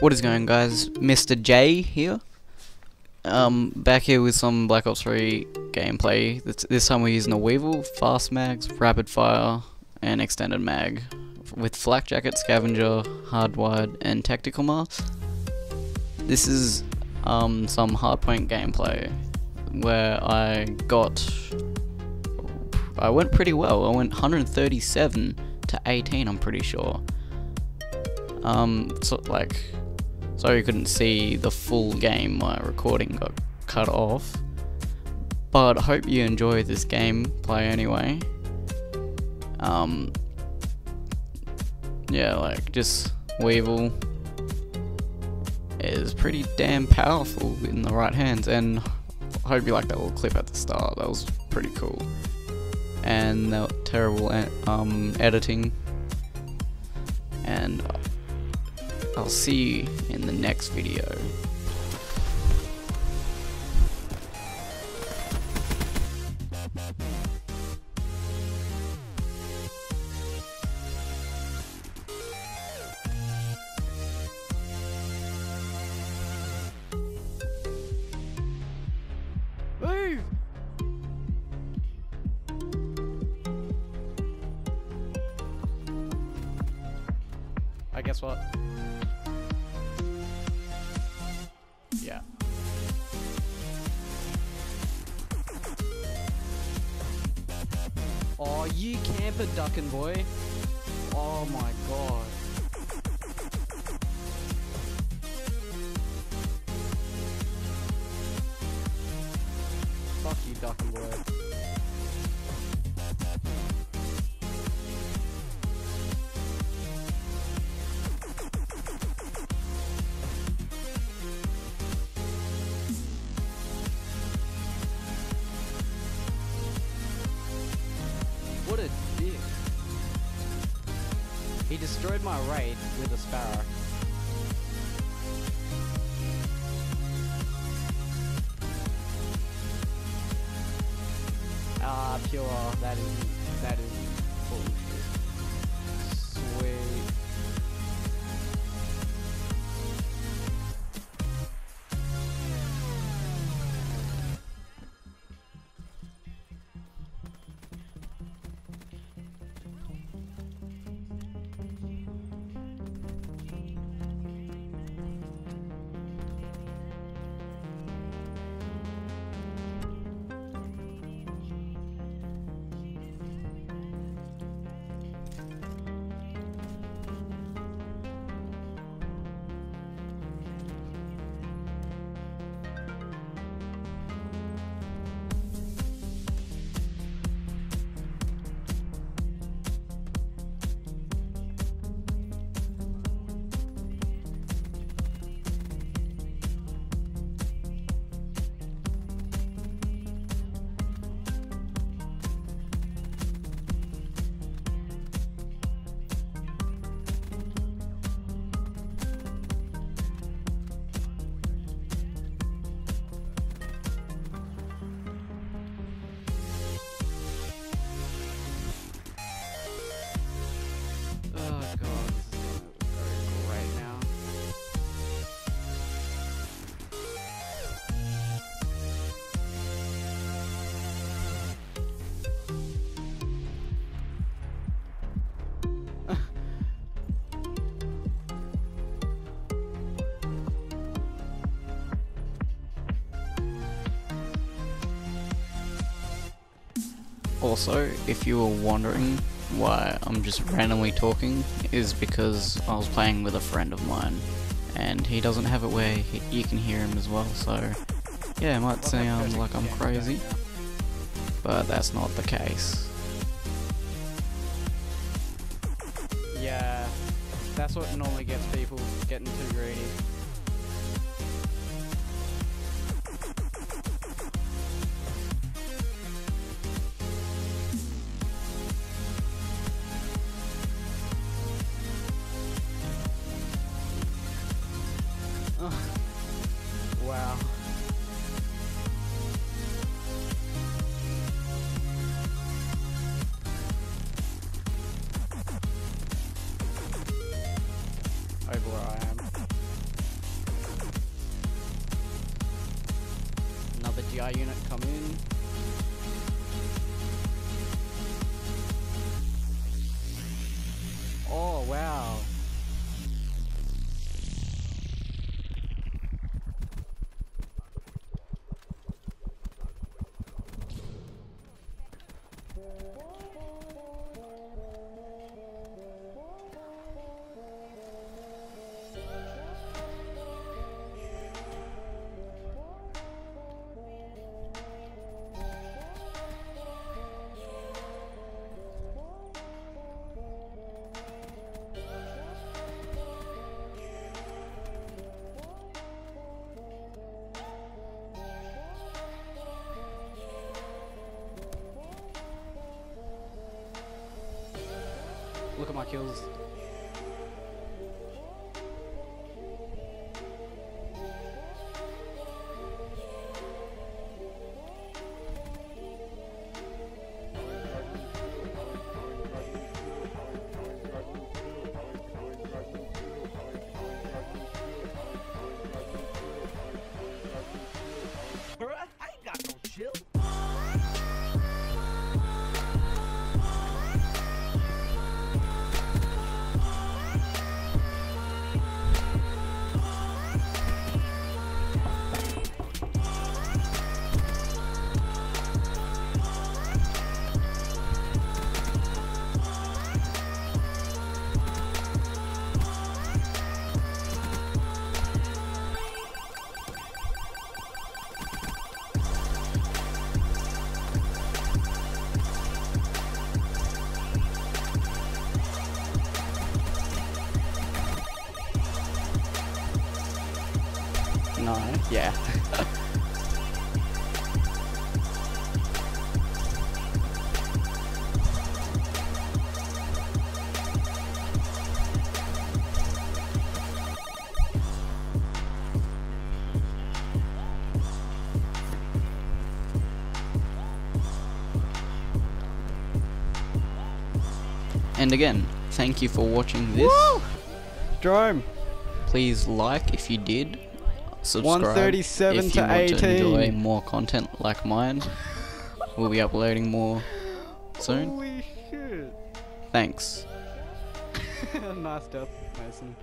What is going on guys? Mr. J here. Um, back here with some Black Ops 3 gameplay. This, this time we're using a Weevil, Fast Mags, Rapid Fire, and Extended Mag. With Flak Jacket, Scavenger, Hardwired, and Tactical Mask. This is um, some hardpoint gameplay where I got... I went pretty well. I went 137 to 18 I'm pretty sure. Um, so like Sorry you couldn't see the full game, my recording got cut off. But I hope you enjoy this gameplay anyway. Um, yeah, like, just Weevil is pretty damn powerful in the right hands, and I hope you like that little clip at the start, that was pretty cool. And the terrible um, editing, and I'll see you in the next video. Guess what? Oh, you camper ducking boy. Oh my god. Destroyed my raid with a sparrow. Ah, pure. That is that is Also, if you were wondering why I'm just randomly talking, is because I was playing with a friend of mine, and he doesn't have it where he, you can hear him as well, so yeah, it might sound like I'm crazy, but that's not the case. Yeah, that's what normally gets people getting too greedy. Wow. Over where I am. Another GI unit come in. Oh wow. marquinhos Yeah. And again, thank you for watching this. Drome. Please like if you did. Subscribe 137 if you to want to enjoy more content like mine. We'll be uploading more soon. Holy shit. Thanks. nice job, Mason.